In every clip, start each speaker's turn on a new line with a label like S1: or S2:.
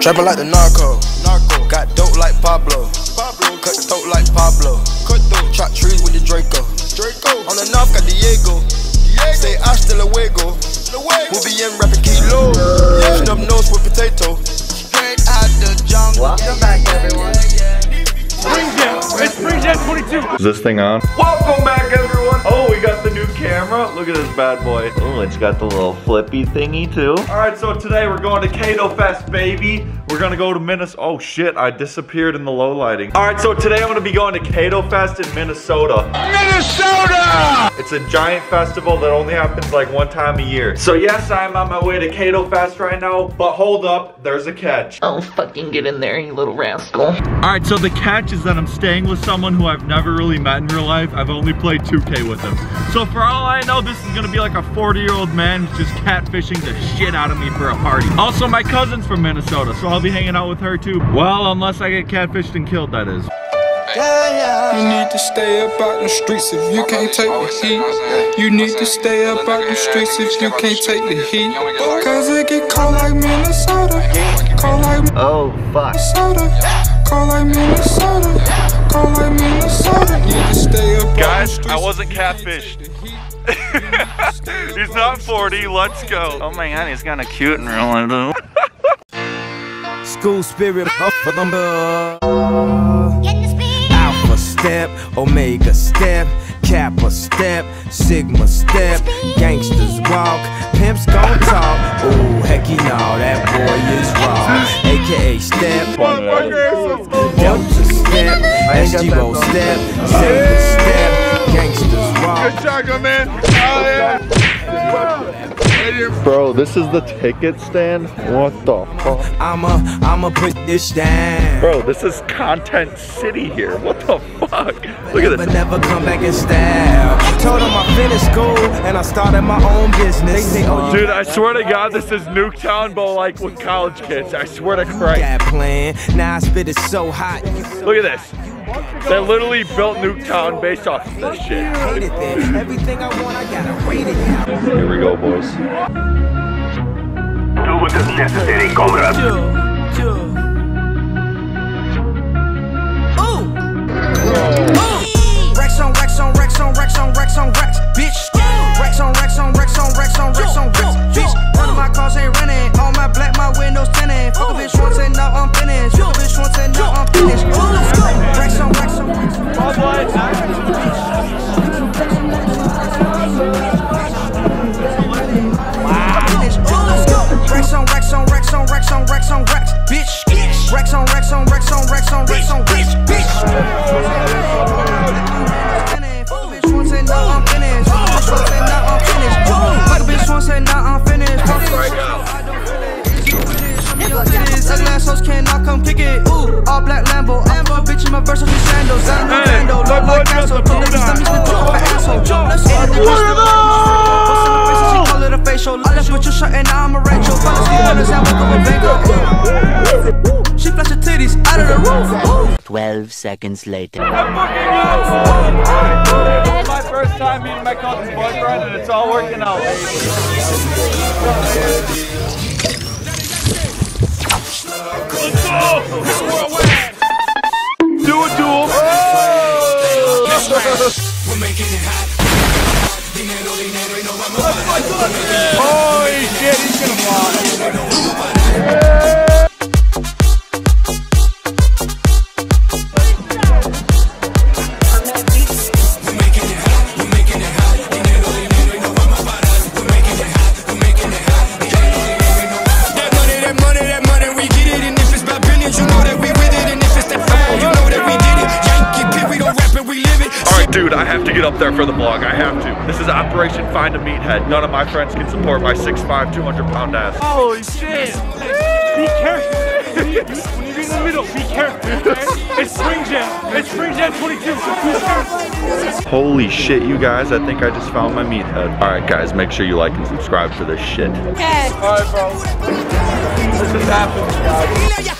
S1: Trapping like the narco. narco. Got dope like Pablo. Pablo. Cut throat like Pablo. Cut throat. Chop trees with the Draco. Draco. On the north got Diego. Diego. Say hasta luego. luego. We'll be in rapping kilo. Yeah. Snub nose with potato. Straight out the jungle.
S2: Welcome back, everyone.
S3: Spring Jam. It's Spring Jam 22.
S4: Is this thing on? Camera. Look at this bad boy. Oh, it's got the little flippy thingy too. All right, so today we're going to Kato Fest, baby. We're gonna go to Minnesota. Oh shit, I disappeared in the low lighting. All right, so today I'm gonna be going to Kato Fest in Minnesota. Minnesota! It's a giant festival that only happens like one time a year. So yes, I'm on my way to Kato Fest right now, but hold up, there's a catch.
S2: Oh, fucking get in there, you little rascal.
S4: All right, so the catch is that I'm staying with someone who I've never really met in real life. I've only played 2K with him. So for all I know, this is gonna be like a 40 year old man who's just catfishing the shit out of me for a party. Also, my cousin's from Minnesota, so I'll be hanging out with her too. Well, unless I get catfished and killed, that is.
S5: You need to stay up out the streets if you can't take the heat. You need to stay up out the streets if you can't take the heat. Cause it get cold like Minnesota. Cold like
S4: Oh, fuck.
S5: Minnesota. Cold like Minnesota. Cold like Minnesota. Need to stay up
S4: Guys, I wasn't
S5: if you can't
S4: catfished.
S5: Take the heat.
S4: He's not 40, let's go. Oh my god, he's kinda cute in real life though.
S6: School spirit up for them. Alpha step, Omega step, Kappa step, Sigma step, gangsters walk, pimps gon' talk. Ooh, hecky no, that boy is raw. AKA step, Delta step, SGO step, Sega step, gangsters walk.
S4: Shotgun, man. Oh, Bro, this is the ticket stand? What the fuck?
S6: I'ma, I'ma put this down.
S4: Bro, this is Content City here. What the fuck? Look at
S6: But
S4: this.
S6: never come back in style. Told them I finished school and I started my own business. They say, oh, you
S4: Dude, I swear to God, this is Nuketown, but like with college kids. I swear to Christ.
S6: got plan. Now I spit it so hot.
S4: Look at this. They literally built Nuketown based off of this shit.
S6: hate it then. Everything I want, I gotta rate it.
S4: Here we go, boys.
S7: Do what is necessary, comrade.
S1: Rex on Rex on Rex on Rex on Rex on Rex, bitch. It. Ooh, all black Lambo. I fuck a bitch in my Versace sandals. I don't
S4: Hey,
S1: Look like
S4: got
S1: asshole.
S4: the
S1: Put
S4: boot
S1: that
S4: on.
S1: stomach slip off an asshole. Let's end it. She call it a facial. I left with your shirt and now I'm a Rachel. Fellas keep on his woke up with Vanguard. She flash her titties out of the roof.
S8: 12 seconds later.
S4: My first time meeting my cousin's boyfriend, and it's all working out, baby. Let's go! Do a duel! We're making it hot. Shit, he's gonna fly. Dude, I have to get up there for the vlog. I have to. This is Operation Find a Meathead. None of my friends can support my 6'5", 200 pound ass.
S3: Holy shit! Be careful. When you're in the middle, be careful. Okay? It's Spring Jam. It's Spring Jam 22. So be careful.
S4: Holy shit, you guys, I think I just found my meathead. All right, guys, make sure you like and subscribe for this shit.
S5: Dile, ya estamos seguros,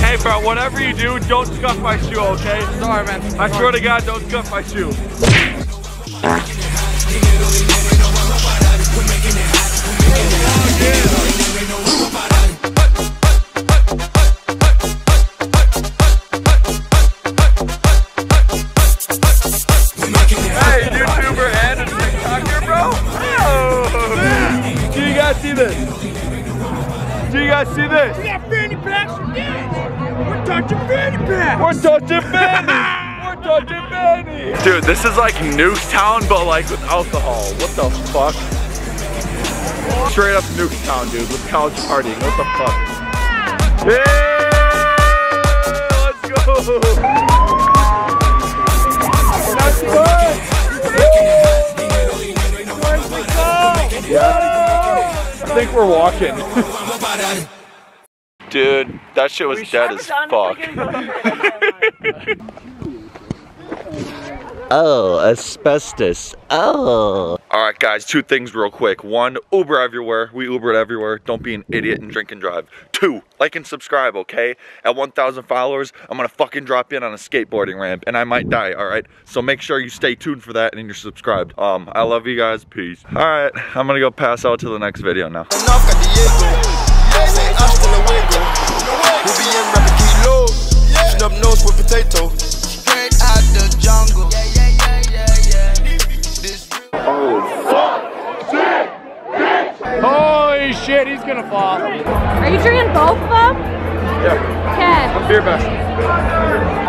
S4: Hey, bro, whatever you do, don't scuff my shoe, okay?
S6: Sorry, man.
S4: I swear to God, don't scuff my shoe. See this? Do you guys see this?
S6: We got fanny packs for days. We're touching fanny packs.
S4: We're touching Benny! We're touching Benny! Dude, this is like Nuketown, but like with alcohol. What the fuck? Straight up Nuketown, dude, with college partying. What the fuck? Yeah! Let's go! That's good! Yeah. I think we're walking. Dude, that shit was dead as fuck.
S8: Oh, asbestos. Oh.
S4: All right, guys, two things real quick. One, Uber everywhere. We Uber it everywhere. Don't be an idiot and drink and drive. Two, like and subscribe, okay? At 1,000 followers, I'm gonna fucking drop in on a skateboarding ramp and I might die, all right? So make sure you stay tuned for that and you're subscribed. Um, I love you guys. Peace. All right, I'm gonna go pass out to the next video now.
S9: Enough got Diego. Say hasta luego. We be in rapping kilo. Snub nose with potato. Straight out the jungle.
S6: Shit, he's gonna fall.
S3: Are you drinking both of them?
S6: Yeah.
S3: Okay.
S6: I'm Beer best.